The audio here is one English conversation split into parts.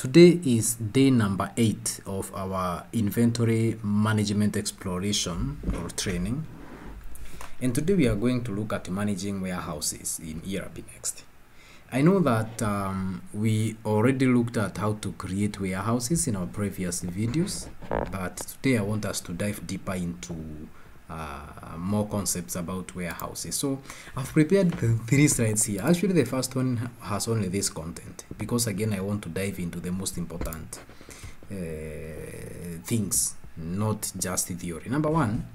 Today is day number eight of our inventory management exploration or training. And today we are going to look at managing warehouses in ERP Next. I know that um, we already looked at how to create warehouses in our previous videos, but today I want us to dive deeper into uh, more concepts about warehouses. So I've prepared three slides here. Actually, the first one has only this content because again, I want to dive into the most important uh, things, not just the theory. Number one,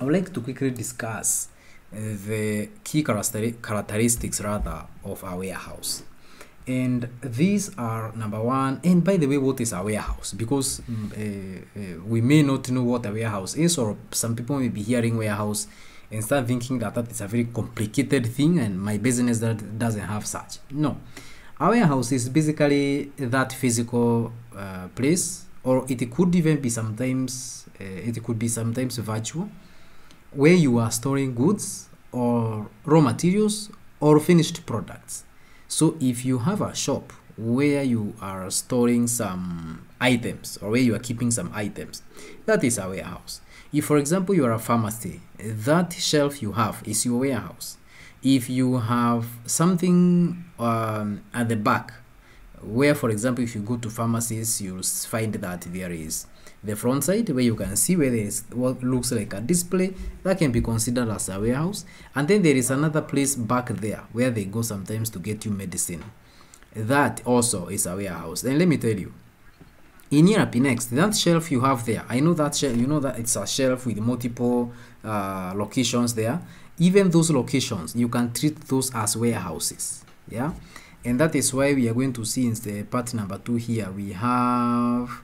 I would like to quickly discuss uh, the key characteristics rather of a warehouse and these are number one and by the way what is a warehouse? Because uh, we may not know what a warehouse is or some people may be hearing warehouse and start thinking that that is a very complicated thing and my business that doesn't have such. No. A warehouse is basically that physical uh, place or it could even be sometimes uh, it could be sometimes virtual where you are storing goods or raw materials or finished products so if you have a shop where you are storing some items or where you are keeping some items, that is a warehouse. If, for example, you are a pharmacy, that shelf you have is your warehouse. If you have something um, at the back, where, for example, if you go to pharmacies, you'll find that there is the front side where you can see where there is what looks like a display that can be considered as a warehouse and then there is another place back there where they go sometimes to get you medicine that also is a warehouse and let me tell you in ERP Next, that shelf you have there, I know that shelf, you know that it's a shelf with multiple uh, locations there. Even those locations, you can treat those as warehouses. Yeah. And that is why we are going to see in the part number two here, we have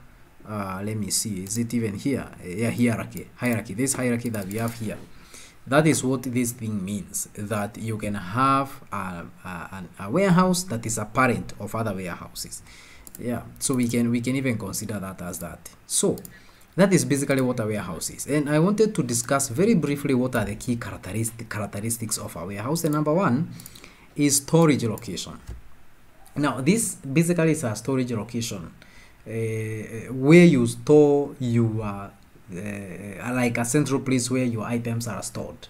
uh, let me see. Is it even here? Yeah hierarchy. Hierarchy. This hierarchy that we have here. That is what this thing means that you can have a, a, a warehouse that is a parent of other warehouses. Yeah so we can we can even consider that as that. So that is basically what a warehouse is. And i wanted to discuss very briefly what are the key characteristic characteristics of a warehouse. The number one is storage location. Now this basically is a storage location Eh, eh, where you store your eh, uh, like a central place where your items are stored.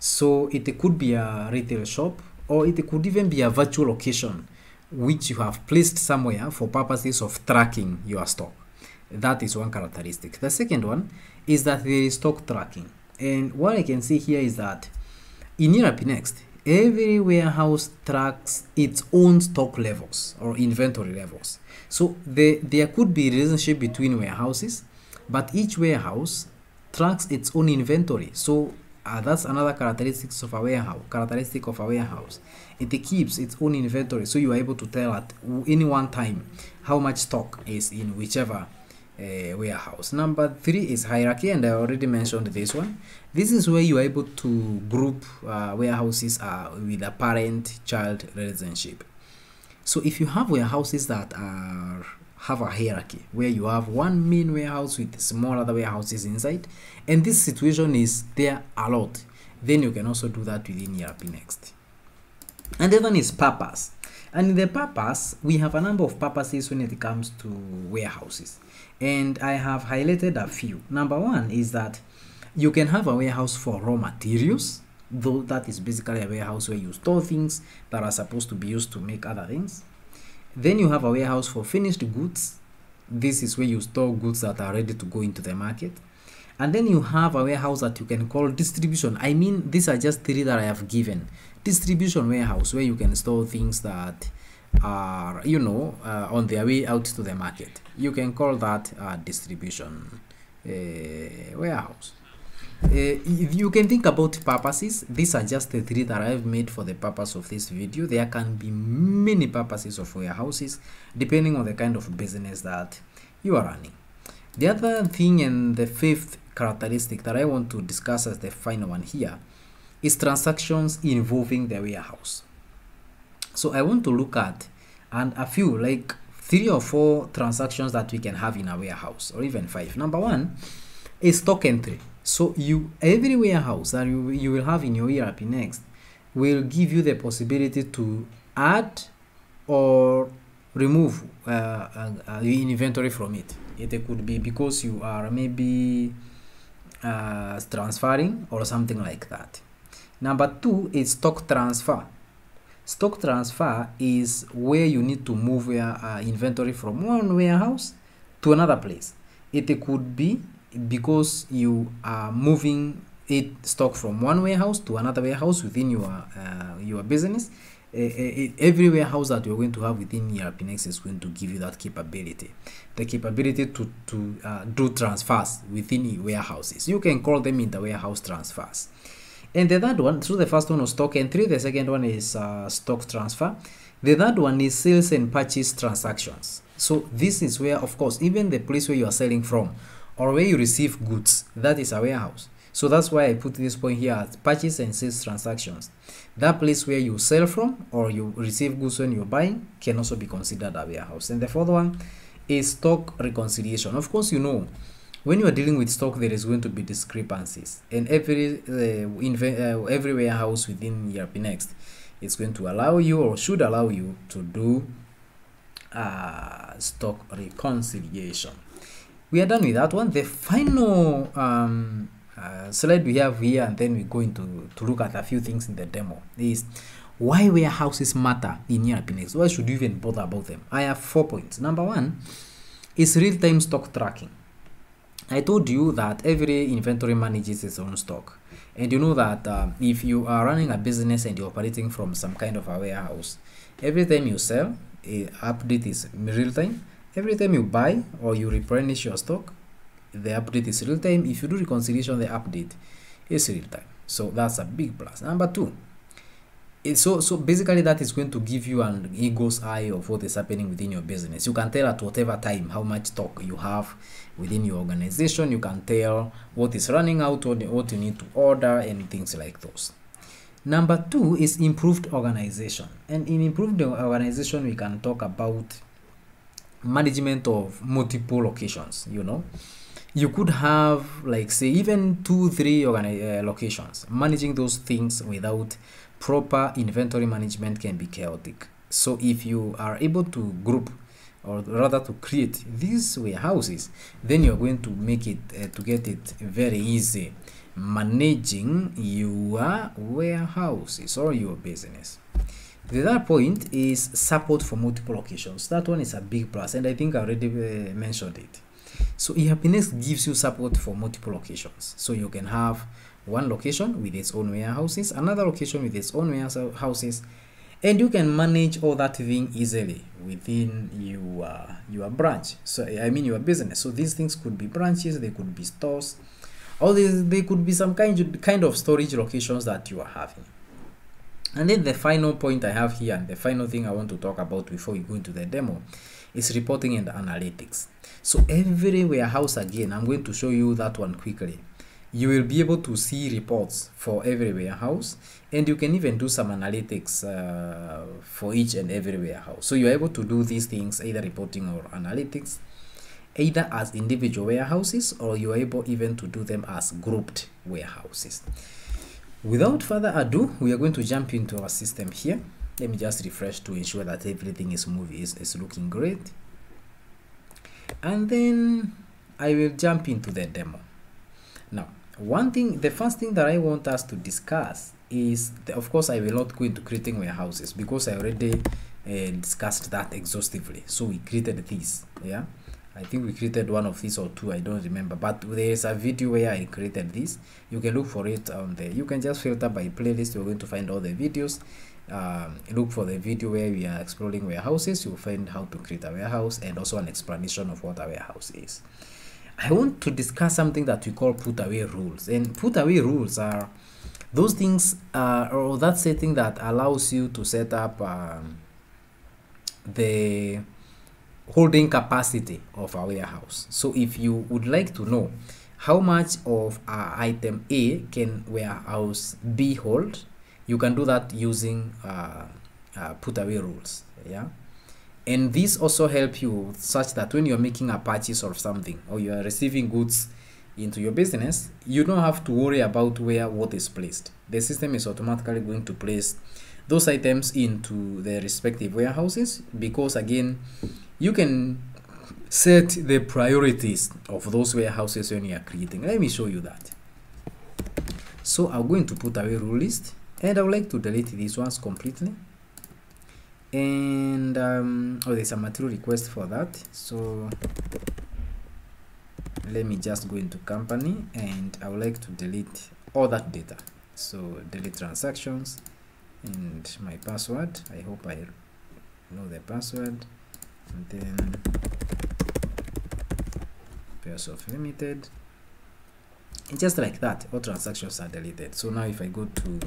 So it could be a retail shop or it could even be a virtual location which you have placed somewhere for purposes of tracking your stock. That is one characteristic. The second one is that there is stock tracking. And what i can see here is that in ERP Next, every warehouse tracks its own stock levels or inventory levels. So the, there could be relationship between warehouses, but each warehouse tracks its own inventory. So uh, that's another characteristic of a warehouse. Characteristic of a warehouse, it keeps its own inventory, so you are able to tell at any one time how much stock is in whichever uh, warehouse. Number three is hierarchy, and I already mentioned this one. This is where you are able to group uh, warehouses uh, with a parent-child relationship. So if you have warehouses that are have a hierarchy where you have one main warehouse with small other warehouses inside, and this situation is there a lot, then you can also do that within ERP Next. And the other one is purpose. And in the purpose, we have a number of purposes when it comes to warehouses. And I have highlighted a few. Number one is that you can have a warehouse for raw materials, though that is basically a warehouse where you store things that are supposed to be used to make other things. Then you have a warehouse for finished goods. This is where you store goods that are ready to go into the market. And then you have a warehouse that you can call distribution. I mean, these are just three that I have given. Distribution warehouse where you can store things that are, you know, uh, on their way out to the market. You can call that a distribution uh, warehouse. Uh, you can think about purposes. These are just the three that I've made for the purpose of this video. There can be many purposes of warehouses depending on the kind of business that you are running. The other thing and the fifth characteristic that I want to discuss as the final one here is transactions involving the warehouse. So I want to look at and a few like three or four transactions that we can have in a warehouse or even five. Number one is stock entry. So you every warehouse that you, you will have in your ERP next will give you the possibility to add or remove uh, uh, uh, inventory from it. It could be because you are maybe uh, transferring or something like that. Number two is stock transfer. Stock transfer is where you need to move your uh, inventory from one warehouse to another place. It could be because you are moving it stock from one warehouse to another warehouse within your uh, your business. Every warehouse that you're going to have within ERPNext is going to give you that capability, the capability to to uh, do transfers within warehouses. You can call them inter warehouse transfers. And the third one, so the first one was stock entry, the second one is uh, stock transfer. The third one is sales and purchase transactions. So this is where, of course, even the place where you are selling from or where you receive goods, that is a warehouse. So that's why I put this point here as purchase and sales transactions. That place where you sell from or you receive goods when you're buying can also be considered a warehouse. And the fourth one is stock reconciliation. Of course, you know when you are dealing with stock there is going to be discrepancies. And every uh, uh, every warehouse within ERPNext is going to allow you or should allow you to do uh, stock reconciliation. We are done with that one. The final um, uh, slide we have here and then we go into to look at a few things in the demo is why warehouses matter in ERPNext why should you even bother about them? I have four points. Number one is real-time stock tracking I told you that every inventory manages its own stock. And you know that uh, if you are running a business and you're operating from some kind of a warehouse, every time you sell, a update is real time. Every time you buy or you replenish your stock, the update is real time. If you do reconciliation, the update is real time. So that's a big plus. Number two, so so basically that is going to give you an eagle's eye of what is happening within your business. You can tell at whatever time how much stock you have within your organization. You can tell what is running out or what you need to order and things like those. Number two is improved organization. And in improved organization we can talk about management of multiple locations you know. You could have like say even two three organi- uh, locations managing those things without proper inventory management can be chaotic. So if you are able to group or rather to create these warehouses, then you're going to make it uh, to get it very easy managing your warehouses or your business. The third point is support for multiple locations. That one is a big plus, and I think I already uh, mentioned it. So ERPNext gives you support for multiple locations. So you can have one location with its own warehouses, another location with its own warehouses, and you can manage all that thing easily within your your branch. So I mean your business. So these things could be branches, they could be stores, or they, could be some kind of, kind of storage locations that you are having. And then the final point I have here, and the final thing I want to talk about before we go into the demo, is reporting and analytics. So every warehouse again, I'm going to show you that one quickly you will be able to see reports for every warehouse and you can even do some analytics uh, for each and every warehouse. So you're able to do these things either reporting or analytics either as individual warehouses or you're able even to do them as grouped warehouses. Without further ado we are going to jump into our system here. Let me just refresh to ensure that everything is moving is, is looking great. And then i will jump into the demo now one thing the first thing that i want us to discuss is the, of course i will not go into creating warehouses because i already uh, discussed that exhaustively. So we created this yeah? I think we created one of these or two i don't remember. But there is a video where i created this. You can look for it on there you can just filter by playlist. You're going to find all the videos. Um, look for the video where we are exploring warehouses. You'll find how to create a warehouse and also an explanation of what a warehouse is I want to discuss something that we call put away rules. And put away rules are those things uh, or that setting that allows you to set up um, the holding capacity of a warehouse. So if you would like to know how much of uh, item A can warehouse B hold, you can do that using uh, uh, put away rules. Yeah and this also help you such that when you're making a purchase of something or you are receiving goods into your business you don't have to worry about where what is placed. The system is automatically going to place those items into their respective warehouses because again you can set the priorities of those warehouses when you are creating. Let me show you that. So i'm going to put away rule list and i would like to delete these ones completely and um, oh there's a material request for that. So let me just go into company and I would like to delete all that data. So delete transactions and my password. I hope I know the password. And then Pearsoft Limited. And just like that. All transactions are deleted. So now if I go to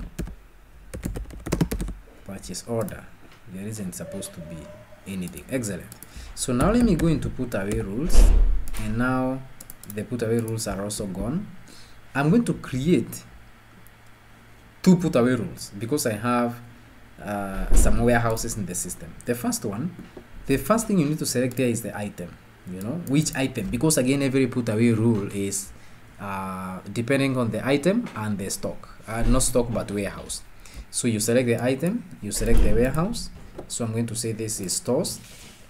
purchase order there isn't supposed to be anything. Excellent. So now let me go into put away rules. And now the put away rules are also gone. I'm going to create two put away rules because i have uh, some warehouses in the system. The first one the first thing you need to select there is the item you know which item? Because again every put away rule is uh, depending on the item and the stock. Uh, not stock but warehouse. So you select the item you select the warehouse so i'm going to say this is stores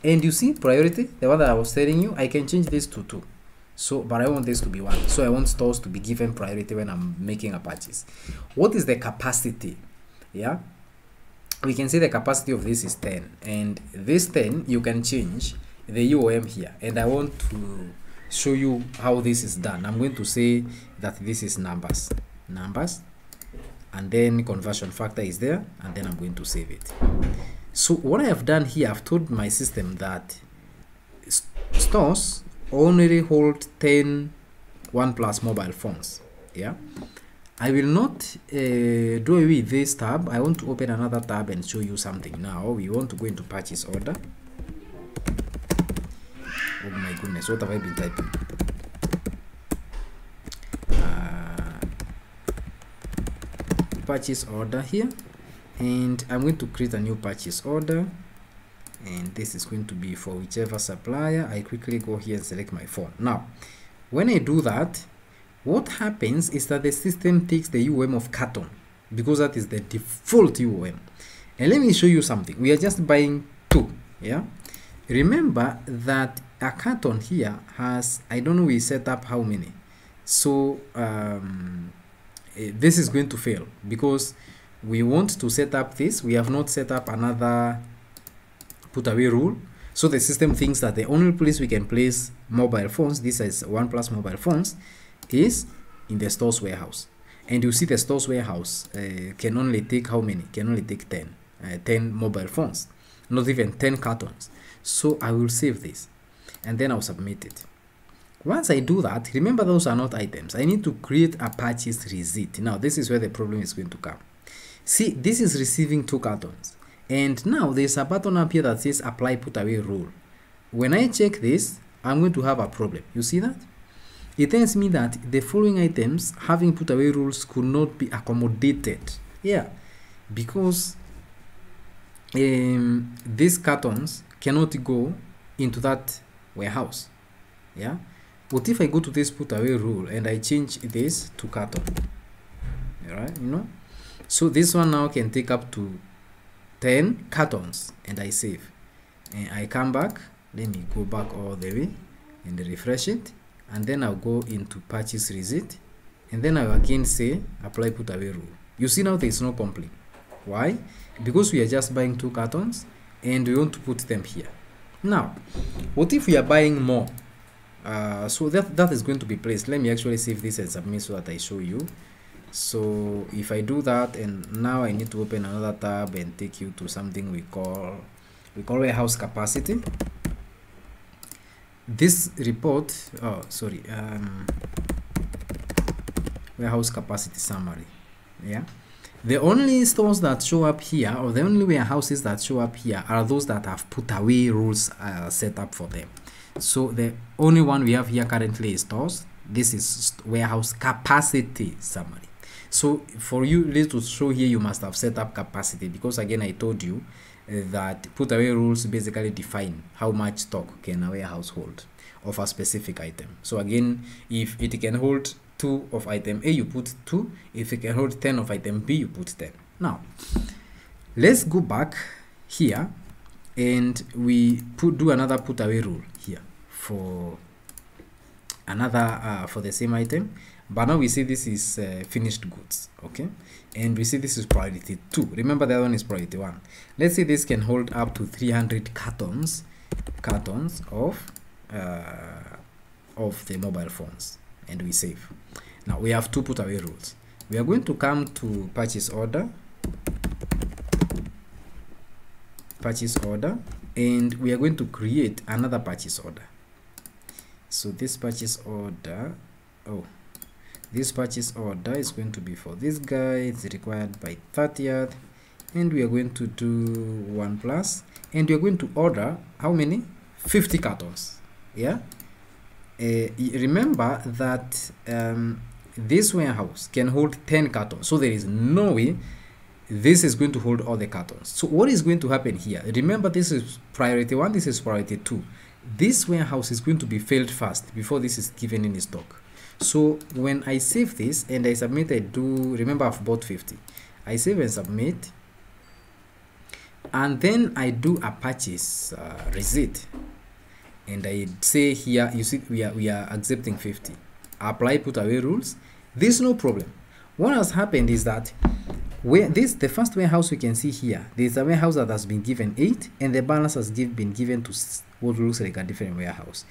and you see priority the one that i was telling you i can change this to two. So but i want this to be one. So i want stores to be given priority when i'm making a purchase. What is the capacity? Yeah? We can say the capacity of this is 10 and this 10 you can change the UOM here. And I want to show you how this is done. I'm going to say that this is numbers. Numbers. And then conversion factor is there. And then I'm going to save it so what I have done here, I've told my system that stores only hold 10 OnePlus mobile phones. Yeah. I will not uh, do away with this tab. I want to open another tab and show you something. Now we want to go into purchase order. Oh my goodness, what have I been typing? Uh, purchase order here and I'm going to create a new purchase order. And this is going to be for whichever supplier. I quickly go here and select my phone. Now when I do that what happens is that the system takes the UOM of carton because that is the default UOM and let me show you something. We are just buying two yeah? Remember that a carton here has I don't know we set up how many. So um, eh, this is going to fail because we want to set up this we have not set up another put away rule. So the system thinks that the only place we can place mobile phones this is OnePlus mobile phones is in the stores warehouse. And you see the stores warehouse uh, can only take how many? Can only take 10 uh, 10 mobile phones not even 10 cartons. So i will save this and then i'll submit it. Once i do that remember those are not items. I need to create a purchase receipt. Now this is where the problem is going to come See, this is receiving two cartons. And now there's a button up here that says apply put away rule. When I check this, I'm going to have a problem. You see that? It tells me that the following items having put away rules could not be accommodated. Yeah, because um, these cartons cannot go into that warehouse. Yeah. What if I go to this put away rule and I change this to carton? All right, you know, so this one now can take up to 10 cartons and I save. And I come back let me go back all the way and refresh it and then I'll go into purchase receipt and then I'll again say apply put away rule. You see now there is no complaint. Why? Because we are just buying two cartons and we want to put them here. Now what if we are buying more? Uh, so that that is going to be placed. Let me actually save this and submit so that I show you so if I do that and now I need to open another tab and take you to something we call we call warehouse capacity. This report oh sorry um, warehouse capacity summary yeah? The only stores that show up here or the only warehouses that show up here are those that have put away rules uh, set up for them. So the only one we have here currently is stores. This is warehouse capacity summary so for you to show here you must have set up capacity because again i told you uh, that put away rules basically define how much stock can a warehouse hold of a specific item. So again if it can hold two of item a you put two. If it can hold 10 of item b you put 10 now let's go back here and we put do another put away rule here for another uh, for the same item but now we see this is uh, finished goods okay? And we see this is priority 2 remember the other one is priority 1 let's say this can hold up to 300 cartons cartons of uh, of the mobile phones and we save. Now we have two put away rules. We are going to come to purchase order purchase order and we are going to create another purchase order. So this purchase order oh this purchase order is going to be for this guy it's required by 30th and we are going to do one plus and we are going to order how many? 50 cartons yeah? Uh, remember that um, this warehouse can hold 10 cartons so there is no way this is going to hold all the cartons. So what is going to happen here? Remember this is priority one this is priority two. This warehouse is going to be filled first before this is given in stock so when I save this and I submit I do remember I've bought 50 I save and submit. And then I do a purchase uh, receipt. And I say here you see we are we are accepting 50 apply put away rules. There's no problem. What has happened is that where this the first warehouse we can see here there's a warehouse that has been given 8 and the balance has give, been given to what looks like a different warehouse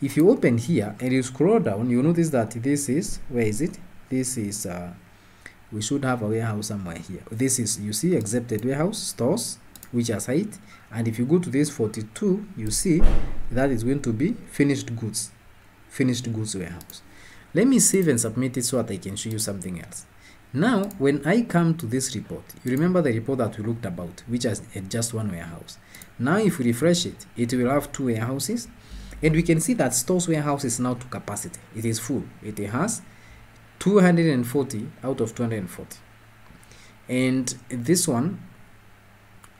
if you open here and you scroll down you notice that this is where is it? This is uh, we should have a warehouse somewhere here. This is you see accepted warehouse stores which has height and if you go to this 42 you see that is going to be finished goods finished goods warehouse. Let me save and submit it so that I can show you something else. Now when I come to this report you remember the report that we looked about which has just one warehouse. Now if we refresh it it will have two warehouses and we can see that stores warehouse is now to capacity. It is full. It has 240 out of 240 and this one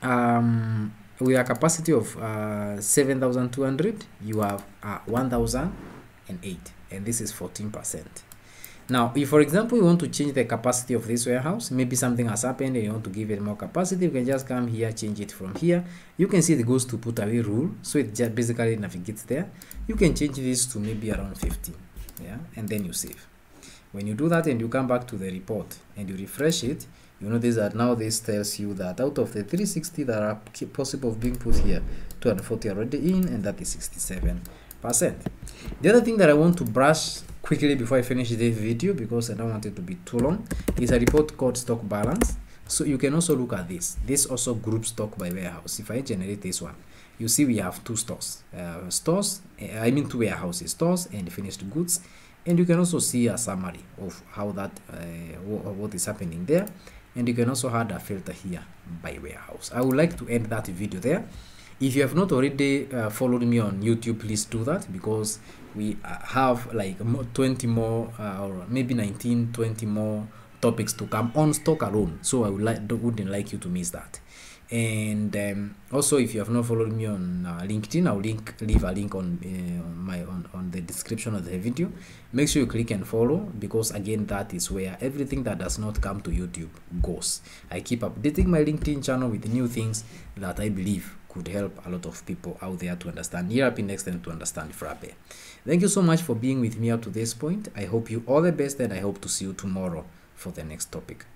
um with a capacity of uh, 7200 you have uh, 1008 and this is 14 percent now, if for example you want to change the capacity of this warehouse, maybe something has happened and you want to give it more capacity, you can just come here, change it from here. You can see it goes to put away rule, so it just basically navigates there. You can change this to maybe around 15, yeah, and then you save. When you do that and you come back to the report and you refresh it, you notice that now this tells you that out of the 360 that are possible of being put here, 240 already in, and that is 67%. The other thing that I want to brush quickly before I finish this video because I don't want it to be too long. Is a report called stock balance. So you can also look at this. This also group stock by warehouse. If I generate this one you see we have two stores. Uh, stores uh, I mean two warehouses stores and finished goods. And you can also see a summary of how that uh, what is happening there. And you can also add a filter here by warehouse. I would like to end that video there if you have not already uh, followed me on youtube please do that because we uh, have like 20 more uh, or maybe 19 20 more topics to come on stock alone. So i would like wouldn't like you to miss that. And um, also if you have not followed me on uh, linkedin i'll link leave a link on, uh, on my on, on the description of the video. Make sure you click and follow because again that is where everything that does not come to youtube goes. I keep updating my linkedin channel with new things that i believe could help a lot of people out there to understand ERP next and to understand Frappe. Thank you so much for being with me up to this point. I hope you all the best and I hope to see you tomorrow for the next topic.